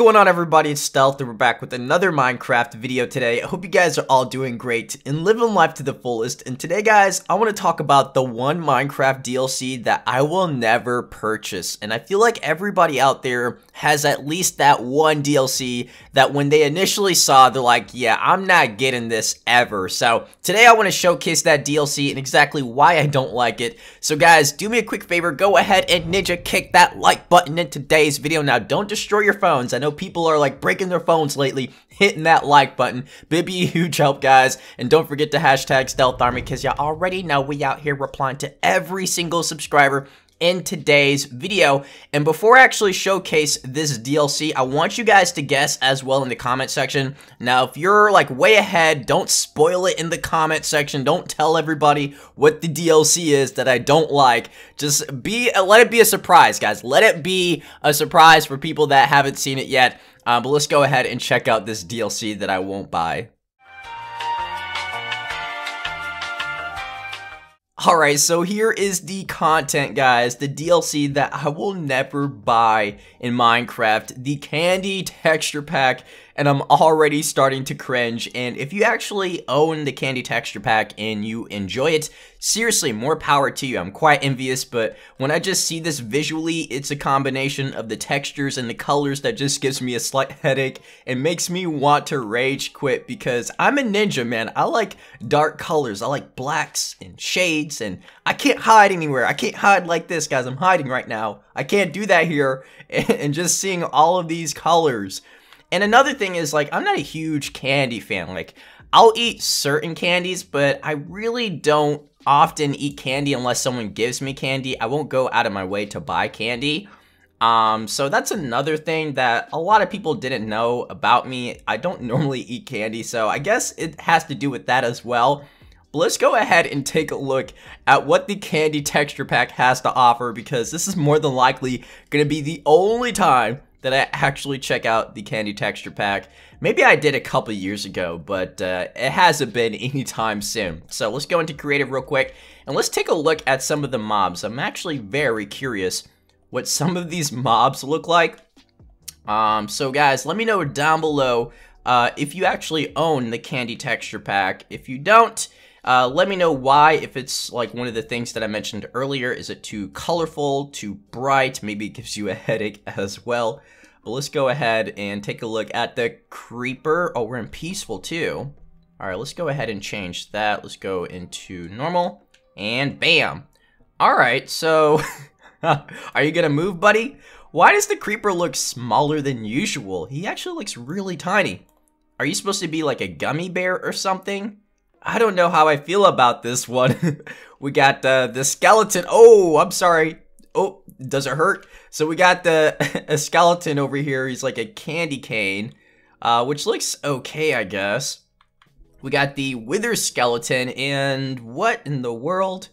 going on everybody, it's Stealth and we're back with another Minecraft video today. I hope you guys are all doing great and living life to the fullest. And today guys, I want to talk about the one Minecraft DLC that I will never purchase. And I feel like everybody out there has at least that one DLC that when they initially saw, they're like, yeah, I'm not getting this ever. So today I want to showcase that DLC and exactly why I don't like it. So guys, do me a quick favor, go ahead and ninja kick that like button in today's video. Now don't destroy your phones. I know people are like breaking their phones lately, hitting that like button. It'd be a huge help, guys. And don't forget to hashtag Stealth Army because y'all already know we out here replying to every single subscriber in today's video. And before I actually showcase this DLC, I want you guys to guess as well in the comment section. Now, if you're like way ahead, don't spoil it in the comment section. Don't tell everybody what the DLC is that I don't like. Just be, let it be a surprise, guys. Let it be a surprise for people that haven't seen it yet. Uh, but let's go ahead and check out this DLC that I won't buy. Alright, so here is the content, guys. The DLC that I will never buy in Minecraft. The Candy Texture Pack and I'm already starting to cringe. And if you actually own the Candy Texture Pack and you enjoy it, seriously, more power to you. I'm quite envious, but when I just see this visually, it's a combination of the textures and the colors that just gives me a slight headache and makes me want to rage quit because I'm a ninja, man. I like dark colors. I like blacks and shades, and I can't hide anywhere. I can't hide like this, guys. I'm hiding right now. I can't do that here. And just seeing all of these colors and another thing is, like, I'm not a huge candy fan. Like, I'll eat certain candies, but I really don't often eat candy unless someone gives me candy. I won't go out of my way to buy candy. Um, so that's another thing that a lot of people didn't know about me. I don't normally eat candy, so I guess it has to do with that as well. But let's go ahead and take a look at what the candy texture pack has to offer because this is more than likely going to be the only time that I actually check out the candy texture pack. Maybe I did a couple years ago, but uh, it hasn't been anytime soon. So let's go into creative real quick, and let's take a look at some of the mobs. I'm actually very curious what some of these mobs look like. Um, so guys, let me know down below uh, if you actually own the candy texture pack. If you don't, uh, let me know why, if it's like one of the things that I mentioned earlier. Is it too colorful, too bright? Maybe it gives you a headache as well. But let's go ahead and take a look at the creeper. Oh, we're in peaceful too. All right, let's go ahead and change that. Let's go into normal and bam. All right, so are you gonna move, buddy? Why does the creeper look smaller than usual? He actually looks really tiny. Are you supposed to be like a gummy bear or something? I don't know how I feel about this one. we got uh, the skeleton. Oh, I'm sorry. Oh, does it hurt? So we got the a skeleton over here. He's like a candy cane, uh, which looks okay, I guess. We got the wither skeleton, and what in the world?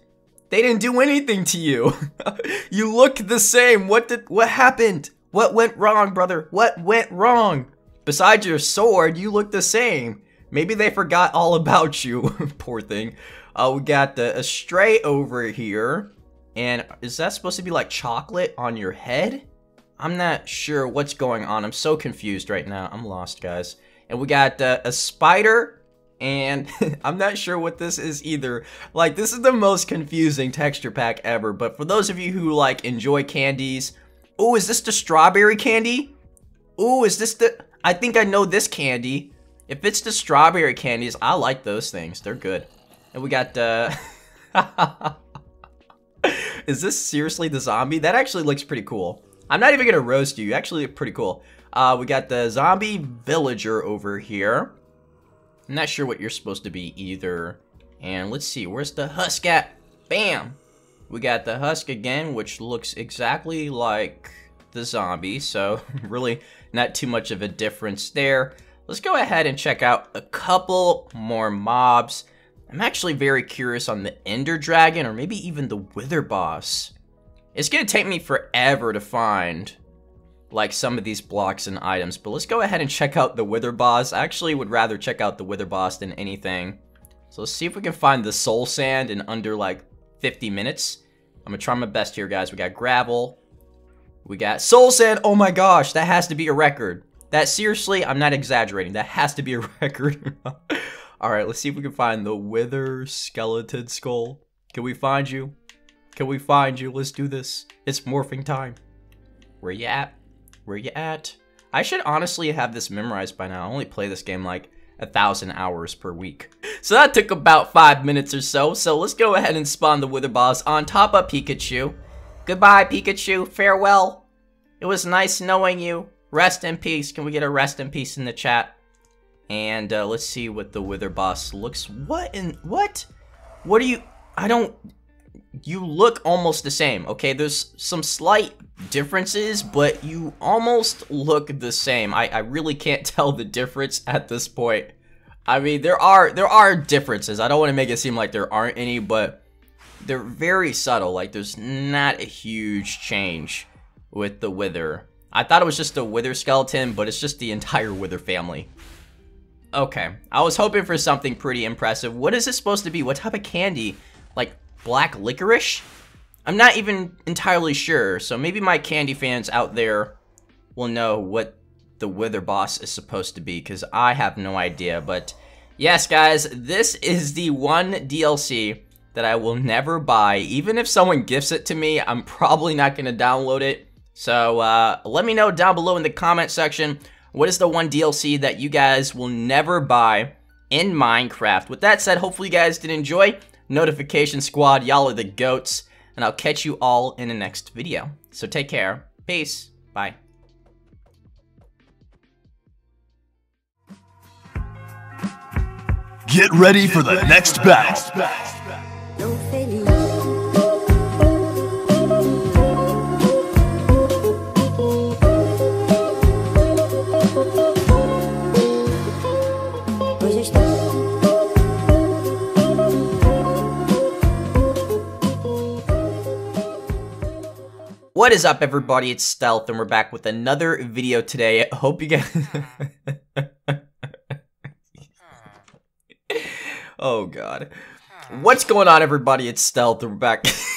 They didn't do anything to you. you look the same. What did? What happened? What went wrong, brother? What went wrong? Besides your sword, you look the same. Maybe they forgot all about you. Poor thing. Uh, we got the stray over here. And is that supposed to be like chocolate on your head? I'm not sure what's going on. I'm so confused right now. I'm lost, guys. And we got uh, a spider. And I'm not sure what this is either. Like, this is the most confusing texture pack ever. But for those of you who, like, enjoy candies. Oh, is this the strawberry candy? Oh, is this the... I think I know this candy. If it's the strawberry candies, I like those things. They're good. And we got, uh... Is this seriously the zombie? That actually looks pretty cool. I'm not even gonna roast you. You actually look pretty cool. Uh, we got the zombie villager over here. I'm not sure what you're supposed to be either. And let's see, where's the husk at? Bam! We got the husk again, which looks exactly like the zombie, so really not too much of a difference there. Let's go ahead and check out a couple more mobs. I'm actually very curious on the Ender Dragon or maybe even the Wither Boss. It's gonna take me forever to find like some of these blocks and items, but let's go ahead and check out the Wither Boss. I actually would rather check out the Wither Boss than anything. So let's see if we can find the Soul Sand in under like 50 minutes. I'm gonna try my best here, guys. We got gravel. We got Soul Sand. Oh my gosh, that has to be a record. That seriously, I'm not exaggerating. That has to be a record. Alright, let's see if we can find the Wither Skeleton Skull. Can we find you? Can we find you? Let's do this. It's morphing time. Where you at? Where you at? I should honestly have this memorized by now. I only play this game like a thousand hours per week. So that took about five minutes or so. So let's go ahead and spawn the Wither Boss on top of Pikachu. Goodbye, Pikachu. Farewell. It was nice knowing you. Rest in peace. Can we get a rest in peace in the chat? And uh, let's see what the Wither Boss looks. What in what? What are you? I don't. You look almost the same. Okay, there's some slight differences, but you almost look the same. I, I really can't tell the difference at this point. I mean, there are there are differences. I don't want to make it seem like there aren't any, but they're very subtle. Like there's not a huge change with the Wither. I thought it was just a Wither skeleton, but it's just the entire Wither family. Okay, I was hoping for something pretty impressive. What is this supposed to be? What type of candy? Like black licorice? I'm not even entirely sure, so maybe my candy fans out there will know what the Wither Boss is supposed to be, because I have no idea. But yes, guys, this is the one DLC that I will never buy. Even if someone gifts it to me, I'm probably not going to download it. So uh, let me know down below in the comment section, what is the one DLC that you guys will never buy in Minecraft? With that said, hopefully you guys did enjoy. Notification Squad, y'all are the goats and I'll catch you all in the next video. So take care. Peace. Bye. Get ready for the next battle. What is up everybody, it's Stealth and we're back with another video today. I hope you guys... Hmm. oh god. Hmm. What's going on everybody, it's Stealth and we're back...